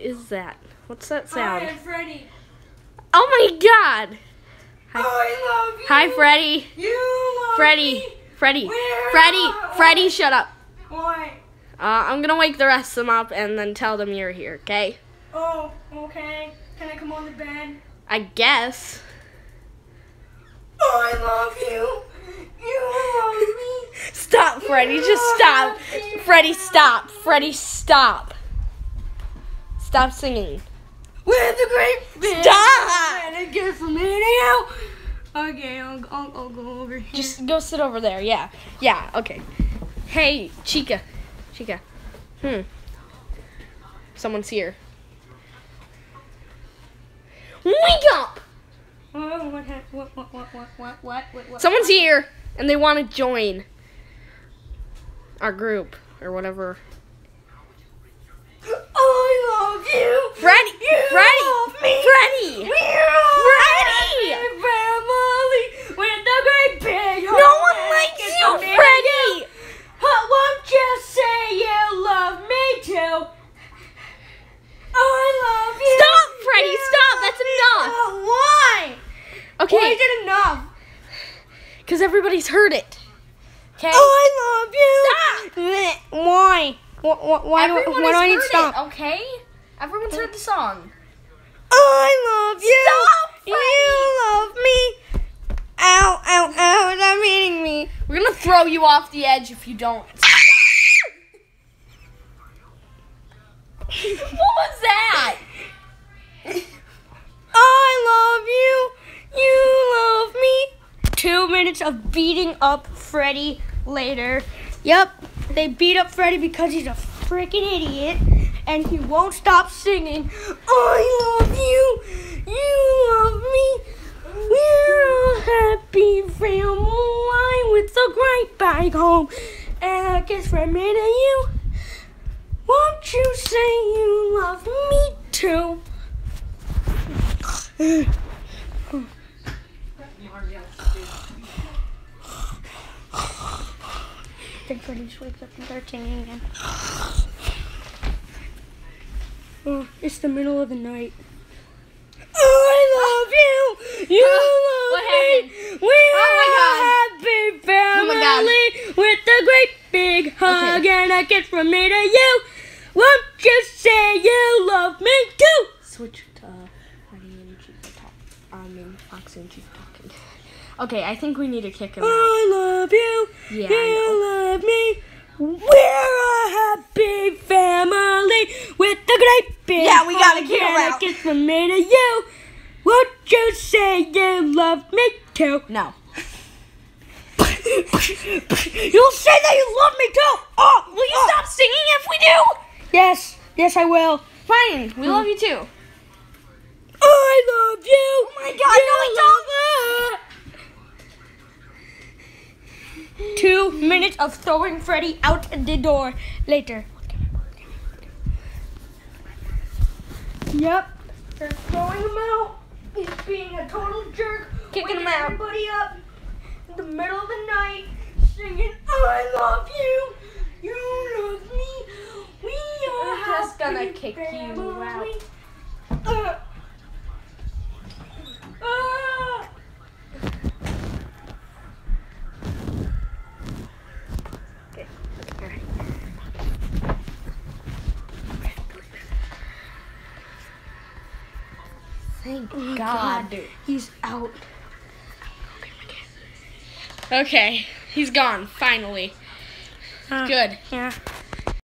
Is that? What's that sound? Hi, I'm Freddy. Oh my god! Hi. I love you. Hi, Freddy. You love Freddy. me. Freddy. Where Freddy. Freddy, shut up. Why? Uh, I'm gonna wake the rest of them up and then tell them you're here, okay? Oh, okay. Can I come on the bed? I guess. I love you. You love me. Stop, Freddy. Just stop. Freddy, stop. Freddy, stop. Stop singing. With the great big Stop! And a gift from anyhow. Okay, I'll, I'll, I'll go over here. Just go sit over there. Yeah. Yeah, okay. Hey, Chica. Chica. Hmm. Someone's here. Wake up! Oh, what, what, what, what, what, what, what, what? Someone's here and they want to join our group or whatever. I love you. Freddy! You Freddy! love me. Freddy! We're Freddy! a family with a great big No heart one that likes gets you, to marry Freddy! Huh, won't you say you love me too? I love you. Stop, Freddy! You Stop! love That's me. enough! Oh, why? Why Okay, is it enough? Because everybody's heard it. Okay? Oh, I love you. Stop. Why? What? Why do, why do I need to stop? It, okay? Everyone's heard the song. Oh, I love you. Stop, You love me. Ow! Ow! Ow! Stop hitting me. We're gonna throw you off the edge if you don't. Two minutes of beating up Freddy later. Yep, they beat up Freddy because he's a freaking idiot and he won't stop singing. I love you. You love me. We're a happy family with a great big home. And I guess from me to you. Won't you say you love me too? Then Freddy just wakes up and starts singing again. Oh, it's the middle of the night. I love you. You love What me. happened? We're Oh my a happy family my God. with a great big hug Okay. and a kiss from me to you. Won't you say you love me too? Switch to uh, Freddy and Chica talk. I mean, Fox and Chica talking. Okay, I think we need to kick him out. I love you. Yeah, you I love me. We're a happy family with a great big Yeah, we gotta kick a out. kiss from me to you. Won't you say you love me too? No. You'll say that you love me too. Oh, Will you stop uh. singing if we do? Yes, yes, I will. Fine, we hmm. love you too. I love you. Oh my God, no, we don't. Two minutes of throwing Freddy out the door later. Yep, they're throwing him out. He's being a total jerk. Kicking him out. Everybody up in the middle of the night, singing, "I love you, you love me, we are We're just gonna kick you family." Uh, uh, Thank God, he's out. Okay, he's gone, finally. Uh, Good. Yeah.